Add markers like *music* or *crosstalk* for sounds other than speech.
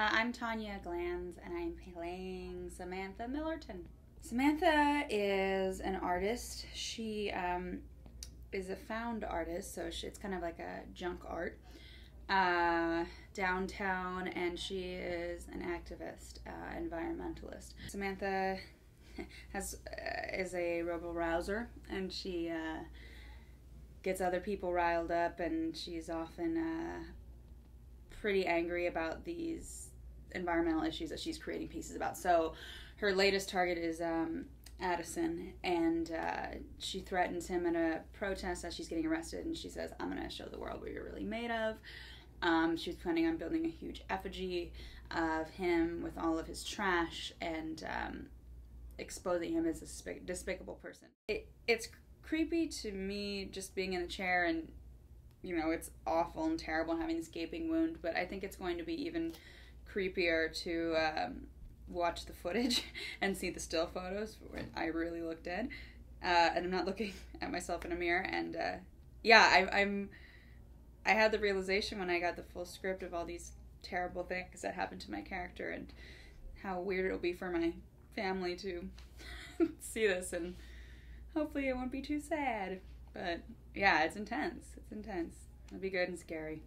Uh, I'm Tonya Glanz, and I'm playing Samantha Millerton. Samantha is an artist. She um, is a found artist, so she, it's kind of like a junk art uh, downtown, and she is an activist, uh, environmentalist. Samantha *laughs* has uh, is a rebel rouser, and she uh, gets other people riled up, and she's often uh, pretty angry about these environmental issues that she's creating pieces about. So her latest target is um, Addison, and uh, she threatens him in a protest as she's getting arrested, and she says, "I'm going to show the world what you're really made of." Um, she was planning on building a huge effigy of him with all of his trash and um, exposing him as a spic- despicable person. It, it's creepy to me just being in the chair and you know it's awful and terrible having this gaping wound but i think it's going to be even creepier to um, watch the footage *laughs* and see the still photos i really look dead uh, and i'm not looking *laughs* at myself in a mirror and uh, yeah I, i'm I had the realization when I got the full script of all these terrible things that happened to my character and how weird it'll be for my family to *laughs* see this and hopefully it won't be too sad. But yeah, it's intense. It's intense. It'll be good and scary.